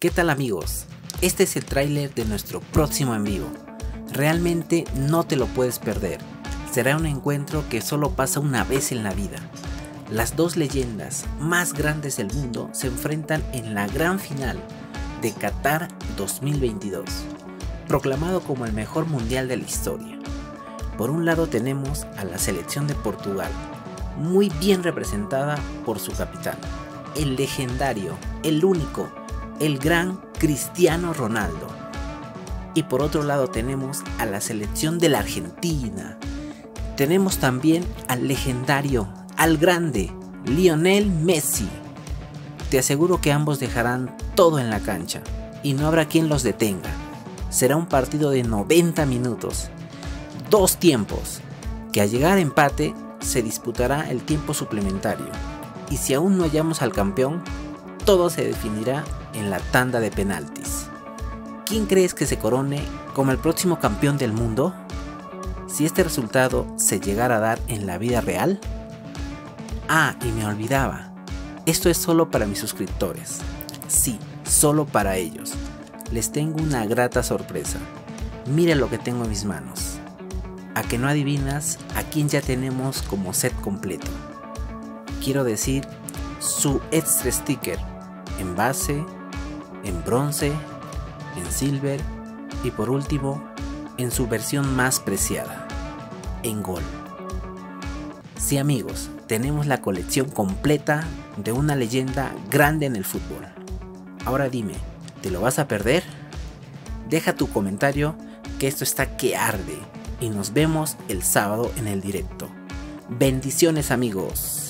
¿Qué tal amigos? Este es el tráiler de nuestro próximo en vivo. Realmente no te lo puedes perder. Será un encuentro que solo pasa una vez en la vida. Las dos leyendas más grandes del mundo se enfrentan en la gran final de Qatar 2022, proclamado como el mejor mundial de la historia. Por un lado tenemos a la selección de Portugal, muy bien representada por su capitán, el legendario, el único, el gran Cristiano Ronaldo. Y por otro lado tenemos a la selección de la Argentina. Tenemos también al legendario, al grande, Lionel Messi. Te aseguro que ambos dejarán todo en la cancha y no habrá quien los detenga. Será un partido de 90 minutos, dos tiempos, que al llegar a empate se disputará el tiempo suplementario. Y si aún no hallamos al campeón, todo se definirá en la tanda de penaltis. ¿Quién crees que se corone como el próximo campeón del mundo? Si este resultado se llegara a dar en la vida real. Ah, y me olvidaba. Esto es solo para mis suscriptores. Sí, solo para ellos. Les tengo una grata sorpresa. Mira lo que tengo en mis manos. A que no adivinas a quién ya tenemos como set completo. Quiero decir su extra sticker en base, en bronce, en silver y por último en su versión más preciada, en gol. Sí amigos, tenemos la colección completa de una leyenda grande en el fútbol. Ahora dime, ¿te lo vas a perder? Deja tu comentario que esto está que arde y nos vemos el sábado en el directo. Bendiciones amigos.